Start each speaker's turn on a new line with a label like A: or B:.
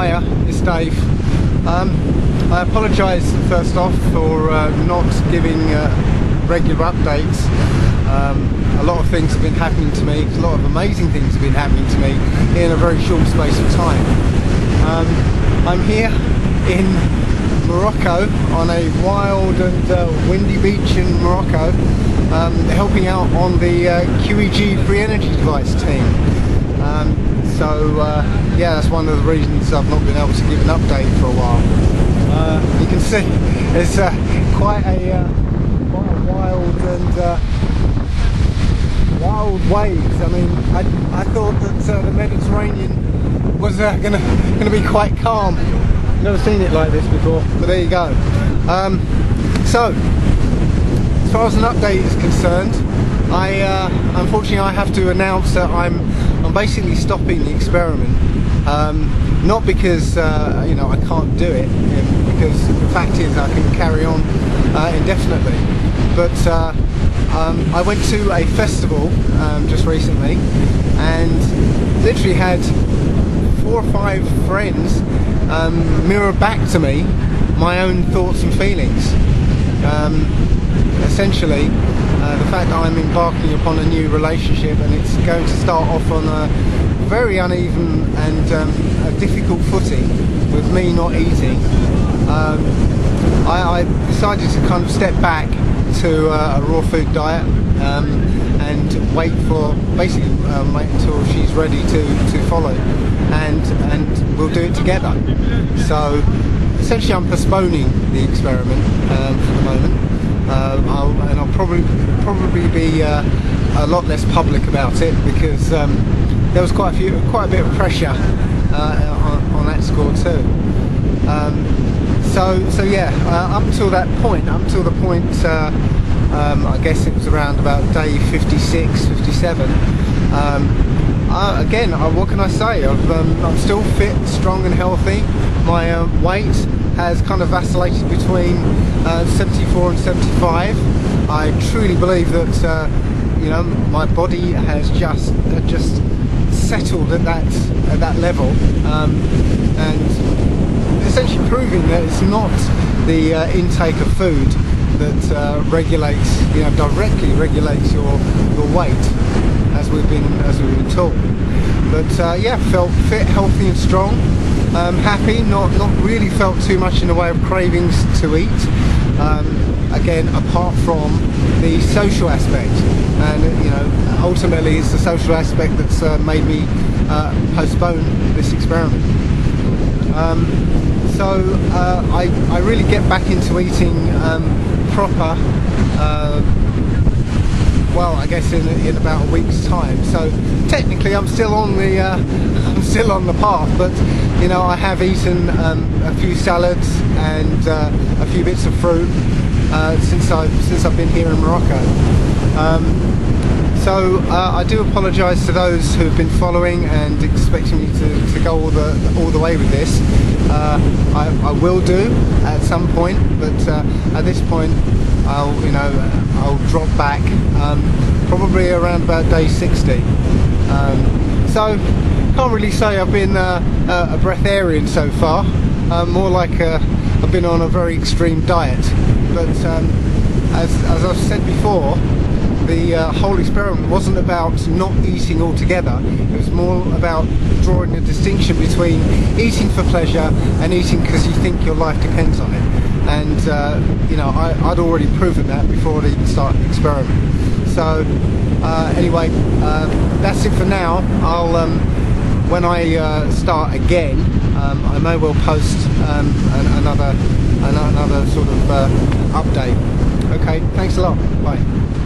A: Hiya, it's Dave. Um, I apologise first off for uh, not giving uh, regular updates. Um, a lot of things have been happening to me, a lot of amazing things have been happening to me in a very short space of time. Um, I'm here in Morocco on a wild and uh, windy beach in Morocco um, helping out on the uh, QEG free energy device team. So uh, yeah, that's one of the reasons I've not been able to give an update for a while. Uh, you can see it's uh, quite a uh, quite a wild and uh, wild waves. I mean, I, I thought that uh, the Mediterranean was uh, gonna gonna be quite calm. Never seen it like this before, but there you go. Um, so, as far as an update is concerned, I uh, unfortunately I have to announce that I'm I'm basically stopping the experiment. Um, not because uh, you know I can't do it, because the fact is I can carry on uh, indefinitely. But uh, um, I went to a festival um, just recently and literally had four or five friends um, mirror back to me my own thoughts and feelings. Um, essentially, uh, the fact that I'm embarking upon a new relationship and it's going to start off on a very uneven and um, a difficult footing with me not eating. Um, I, I, decided to kind of step back to uh, a raw food diet um, and wait for basically um, wait until she's ready to, to follow and and we'll do it together. So essentially I'm postponing the experiment um, for the moment uh, I'll, and I'll probably probably be uh, a lot less public about it because um, there was quite a few quite a bit of pressure uh, on, on, that score too. Um, so so yeah, uh, up until that point, up until the point, uh, um, I guess it was around about day 56, 57. Um, uh, again, uh, what can I say? i am um, still fit, strong and healthy. My uh, weight has kind of vacillated between uh, 74 and 75. I truly believe that uh, you know my body has just just settled at that at that level, um, and essentially proving that it's not the uh, intake of food that uh, regulates, you know, directly regulates your your weight, as we've been as we've been told. But uh, yeah, felt fit, healthy, and strong. Um, happy, not not really felt too much in the way of cravings to eat. Um, again, apart from the social aspect, and you know, ultimately it's the social aspect that's uh, made me uh, postpone this experiment. Um, so uh, I, I really get back into eating um, proper uh, well I guess in, in about a week's time. So technically I'm still on the uh, I'm still on the path but you know I have eaten um, a few salads and uh, a few bits of fruit uh, since I've since I've been here in Morocco. Um, so uh, I do apologise to those who have been following and expecting me to, to go all the all the way with this. Uh, I, I, will do at some point, but uh, at this point, I'll you know I'll drop back um, probably around about day 60. Um, so can't really say I've been uh, a breatharian so far. Uh, more like uh, I've been on a very extreme diet, but um, as, as I've said before the uh, whole experiment wasn't about not eating altogether. It was more about drawing a distinction between eating for pleasure and eating because you think your life depends on it. And uh, you know, I, would already proven that before I even started the experiment. So uh, anyway, uh, that's it for now. I'll um, when I uh, start again, um, I may well post um, an, another another sort of uh, update. Okay, thanks a lot. Bye.